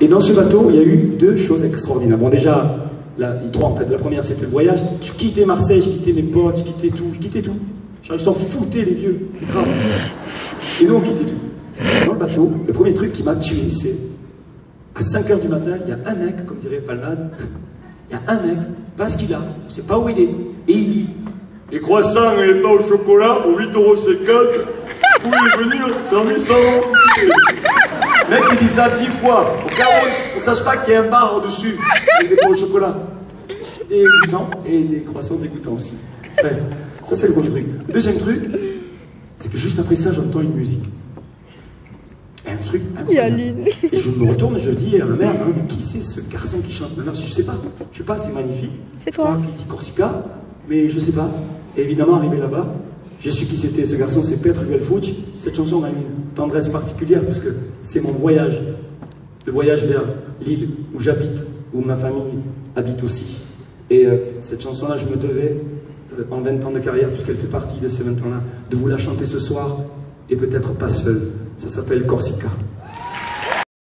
Et dans ce bateau, il y a eu deux choses extraordinaires. Bon, déjà, la, trois en fait. La première, c'était le voyage. Je quittais Marseille, je quittais mes potes, je quittais tout, je quittais tout. Ils s'en foutaient, les vieux. Grave. Et nous, on quittait tout. Dans le bateau, le premier truc qui m'a tué, c'est à 5 h du matin, il y a un mec, comme dirait Palmade, il y a un mec, parce qu'il a, on sait pas où il est, et il dit Les croissants et les pains au chocolat pour 8,50 euros, vous pouvez venir, service Le mec, il dit ça 10 fois, au cas où on ne sache pas qu'il y a un bar au-dessus, avec des pains au chocolat. Des goûtants, et des croissants dégoûtants aussi. Bref, ça c'est le premier truc. Le deuxième truc, c'est que juste après ça, j'entends une musique. Un truc incroyable. Et je me retourne et je dis à ma mère, mais qui c'est ce garçon qui chante Ma mère je sais pas, je sais pas, c'est magnifique. C'est quoi Qui dit Corsica, mais je sais pas. Et évidemment, arrivé là-bas, j'ai su qui c'était. Ce garçon, c'est Petr Gelfuc. Cette chanson a une tendresse particulière parce que c'est mon voyage. Le voyage vers l'île où j'habite, où ma famille habite aussi. Et euh, cette chanson-là, je me devais, euh, en 20 ans de carrière, puisqu'elle fait partie de ces 20 ans-là, de vous la chanter ce soir, et peut-être pas seul. Ça s'appelle Corsica.